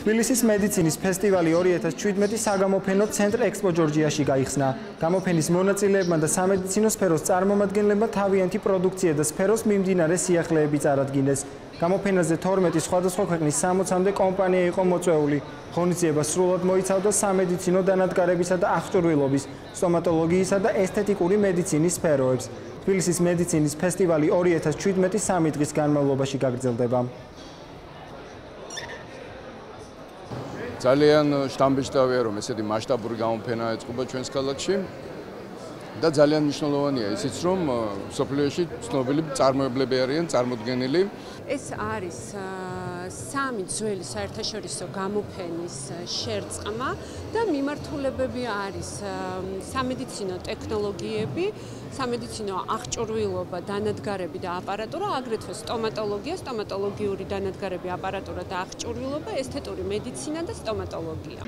თბილისის მედიცინის ფესტივალი 2017 საგამოფენო ცენტრ ექსპო ჯორჯიაში გაიხსნა. გამოფენის მონაწილეებმა და სამედიცინო სფეროს წარმომადგენლებმა თავიანთი პროდუქცია და სფეროს მიმდინარე სიახლეები წარადგინეს. გამოფენაზე 12 სხვადასხვა ქვეყნის 60-მდე კომპანია იყო მოწვეული. ღონისძიება სრულად მოიცავდა სამედიცინო დანადგარებისა და აღჭურვილობის, სტომატოლოგიისა და ესთეტიკური მედიცინის სფეროებს. თბილისის მედიცინის ფესტივალი 2017 სამი დღის განმავლობაში გაგრძელდება. ძალიან შტამბეჭდავია რომ ესეთი მასშტაბური გამოფენა ეწყობა ჩვენს ქალაქში და ძალიან მნიშვნელოვანია ისიც რომ სოფლიოში ცნობილი წარმოებლები არიან წარმოდგენილი ეს არის სამი ძველი საერთაშორისო გამოფენის შერწყმა და მიმართულებები არის სამედიცინო ტექნოლოგიები, სამედიცინო აღჭურვილობა, დანადგარები და აპარატურა, აგრეთვე სტომატოლოგია, სტომატოლოგიური დანადგარები, აპარატურა და აღჭურვილობა, ესთეტური მედიცინა და სტომატოლოგია.